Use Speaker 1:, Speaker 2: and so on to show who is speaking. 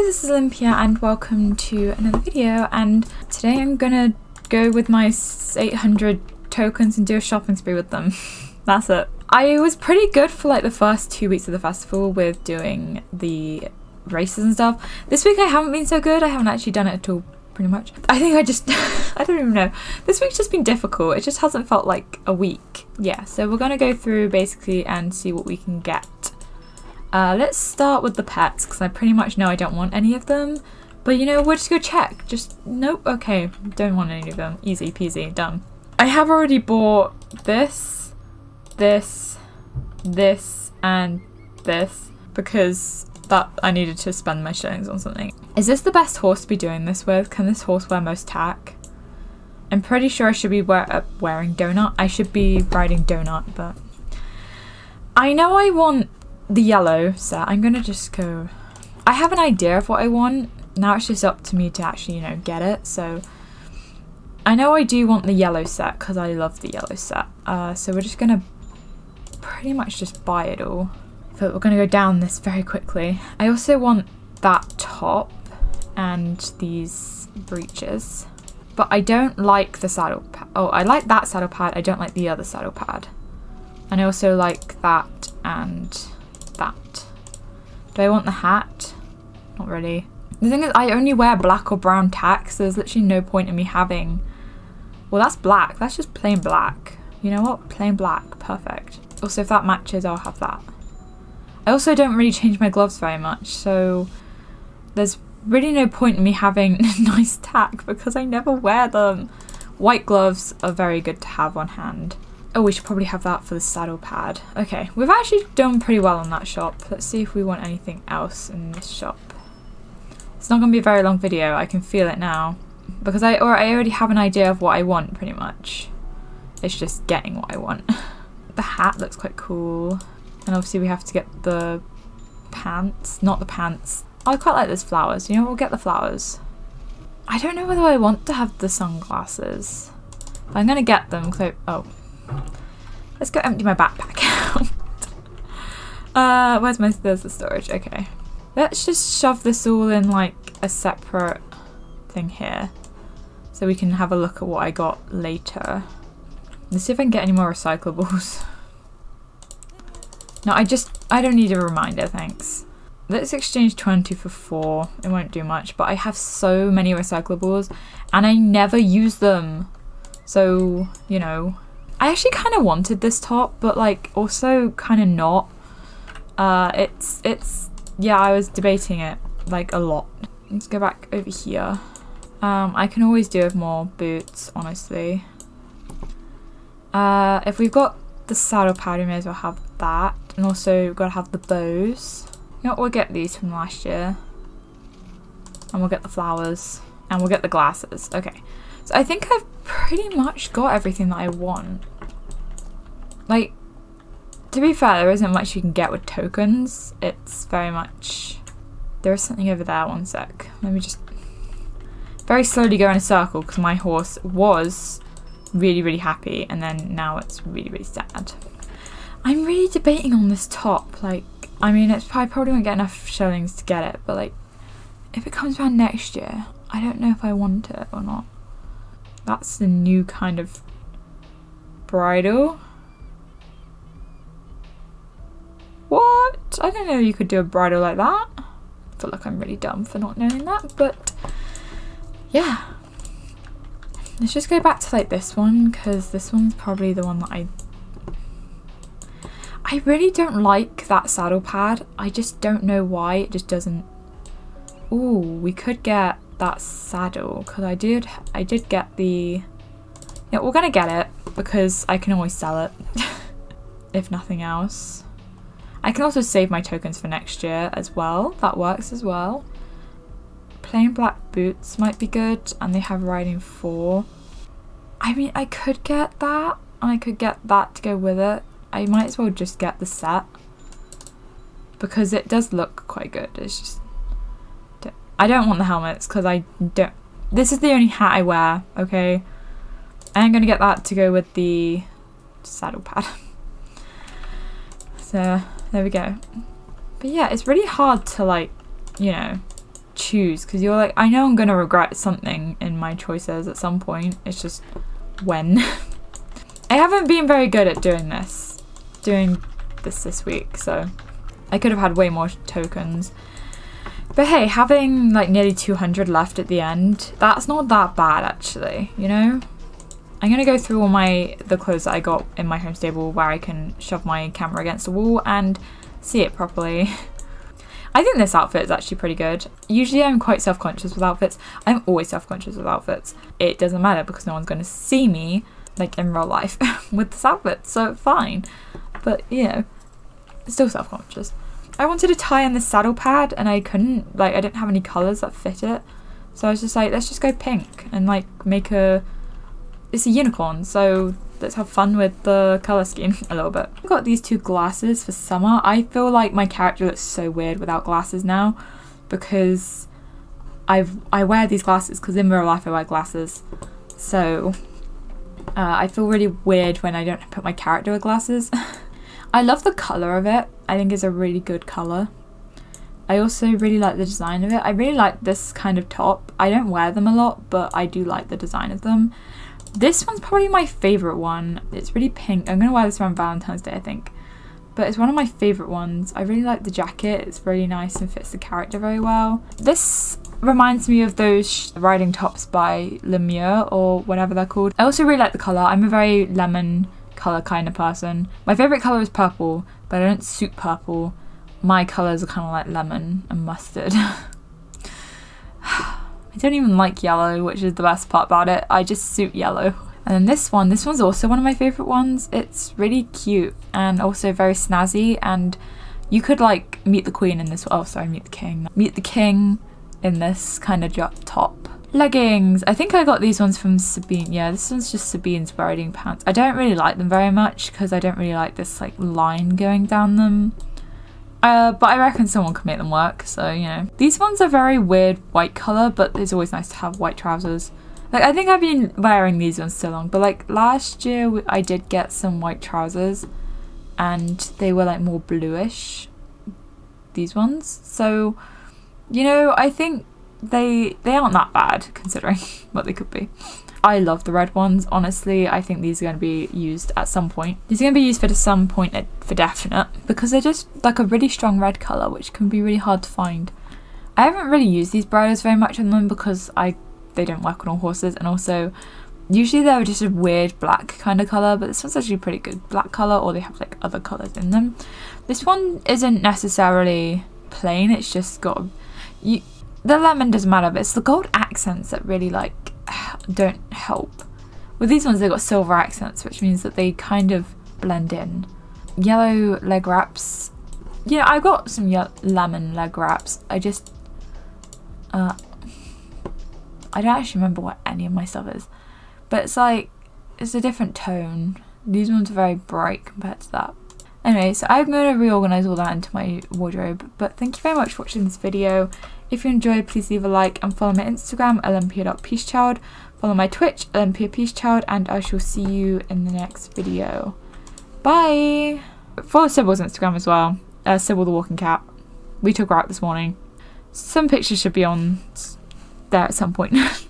Speaker 1: This is Olympia and welcome to another video and today I'm gonna go with my 800 tokens and do a shopping spree with them. That's it. I was pretty good for like the first two weeks of the festival with doing the races and stuff. This week I haven't been so good, I haven't actually done it at all pretty much. I think I just, I don't even know. This week's just been difficult, it just hasn't felt like a week. Yeah, so we're gonna go through basically and see what we can get uh, let's start with the pets because I pretty much know I don't want any of them. But you know, we'll just go check. Just, nope, okay, don't want any of them. Easy peasy, done. I have already bought this, this, this, and this because that I needed to spend my shillings on something. Is this the best horse to be doing this with? Can this horse wear most tack? I'm pretty sure I should be wear uh, wearing donut. I should be riding donut, but I know I want the yellow set, I'm gonna just go... I have an idea of what I want. Now it's just up to me to actually, you know, get it. So I know I do want the yellow set because I love the yellow set. Uh, so we're just gonna pretty much just buy it all. But we're gonna go down this very quickly. I also want that top and these breeches. But I don't like the saddle pad. Oh, I like that saddle pad. I don't like the other saddle pad. And I also like that and. Do I want the hat? Not really. The thing is, I only wear black or brown tack, so there's literally no point in me having... Well, that's black. That's just plain black. You know what? Plain black. Perfect. Also, if that matches, I'll have that. I also don't really change my gloves very much, so there's really no point in me having nice tack because I never wear them. White gloves are very good to have on hand. Oh, we should probably have that for the saddle pad. Okay, we've actually done pretty well on that shop. Let's see if we want anything else in this shop. It's not going to be a very long video, I can feel it now. Because I, or I already have an idea of what I want, pretty much. It's just getting what I want. the hat looks quite cool. And obviously we have to get the pants. Not the pants. I quite like those flowers. You know, we'll get the flowers. I don't know whether I want to have the sunglasses. But I'm going to get them Oh, Let's go empty my backpack out. uh, where's my, there's the storage, okay. Let's just shove this all in like a separate thing here. So we can have a look at what I got later. Let's see if I can get any more recyclables. no, I just, I don't need a reminder, thanks. Let's exchange 20 for 4. It won't do much, but I have so many recyclables and I never use them. So, you know, I actually kind of wanted this top, but like also kind of not. Uh, it's, it's, yeah, I was debating it like a lot. Let's go back over here. Um, I can always do with more boots, honestly. Uh, if we've got the saddle pad, we may as well have that. And also, we've got to have the bows. You know we'll get these from last year. And we'll get the flowers. And we'll get the glasses. Okay. So I think I've pretty much got everything that I want. Like, to be fair, there isn't much you can get with tokens. It's very much... There is something over there, one sec. Let me just very slowly go in a circle because my horse was really, really happy and then now it's really, really sad. I'm really debating on this top. Like, I mean, it's probably, probably won't get enough shillings to get it, but like, if it comes around next year, I don't know if I want it or not. That's the new kind of bridle. What? I don't know you could do a bridle like that. I feel like I'm really dumb for not knowing that, but yeah. Let's just go back to like this one because this one's probably the one that I I really don't like that saddle pad. I just don't know why it just doesn't Ooh, we could get that saddle because I did I did get the yeah we're gonna get it because I can always sell it if nothing else. I can also save my tokens for next year as well that works as well. Plain black boots might be good and they have riding 4 I mean I could get that and I could get that to go with it. I might as well just get the set because it does look quite good it's just I don't want the helmets because I don't. This is the only hat I wear, okay? I'm going to get that to go with the saddle pad. so, there we go. But yeah, it's really hard to like, you know, choose because you're like, I know I'm gonna regret something in my choices at some point. It's just when. I haven't been very good at doing this, doing this this week, so I could have had way more tokens. But hey, having like nearly 200 left at the end, that's not that bad actually, you know? I'm gonna go through all my the clothes that I got in my home stable where I can shove my camera against the wall and see it properly. I think this outfit is actually pretty good. Usually I'm quite self-conscious with outfits. I'm always self-conscious with outfits. It doesn't matter because no one's to see me like in real life with this outfit, so fine. But you know, still self-conscious. I wanted to tie in the saddle pad and I couldn't, like I didn't have any colours that fit it. So I was just like, let's just go pink and like make a, it's a unicorn, so let's have fun with the colour scheme a little bit. I've got these two glasses for summer. I feel like my character looks so weird without glasses now because I've I wear these glasses because in real life I wear glasses. So uh, I feel really weird when I don't put my character with glasses. I love the colour of it. I think it's a really good colour. I also really like the design of it. I really like this kind of top. I don't wear them a lot, but I do like the design of them. This one's probably my favourite one. It's really pink. I'm going to wear this around Valentine's Day, I think. But it's one of my favourite ones. I really like the jacket. It's really nice and fits the character very well. This reminds me of those riding tops by Lemieux or whatever they're called. I also really like the colour. I'm a very lemon colour kind of person. My favourite colour is purple, but I don't suit purple. My colours are kind of like lemon and mustard. I don't even like yellow, which is the best part about it. I just suit yellow. And then this one, this one's also one of my favourite ones. It's really cute and also very snazzy and you could like meet the queen in this, oh sorry, meet the king. Meet the king in this kind of top. Leggings. I think I got these ones from Sabine. Yeah, this one's just Sabine's riding pants. I don't really like them very much because I don't really like this like line going down them. Uh, but I reckon someone can make them work, so you know. These ones are very weird white colour, but it's always nice to have white trousers. Like, I think I've been wearing these ones so long, but like last year I did get some white trousers and they were like more bluish, these ones. So, you know, I think they they aren't that bad considering what they could be. I love the red ones. Honestly, I think these are going to be used at some point. These are going to be used for some point eh, for definite because they're just like a really strong red colour which can be really hard to find. I haven't really used these bridles very much on them because I they don't work on all horses and also usually they're just a weird black kind of colour but this one's actually a pretty good black colour or they have like other colours in them. This one isn't necessarily plain it's just got you the lemon doesn't matter but it's the gold accents that really like don't help. With these ones, they've got silver accents, which means that they kind of blend in. Yellow leg wraps. Yeah, I got some lemon leg wraps. I just, uh, I don't actually remember what any of my stuff is, but it's like, it's a different tone. These ones are very bright compared to that. Anyway, so I'm going to reorganize all that into my wardrobe, but thank you very much for watching this video. If you enjoyed, please leave a like and follow my Instagram, olympia.peacechild. Follow my Twitch, Olympia Peacechild, and I shall see you in the next video. Bye! Follow Sybil's Instagram as well, uh, Sybil the Walking Cat. We took her out this morning. Some pictures should be on there at some point.